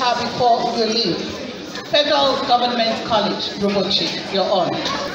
have before you leave. Federal Government College, Robochi, you're on.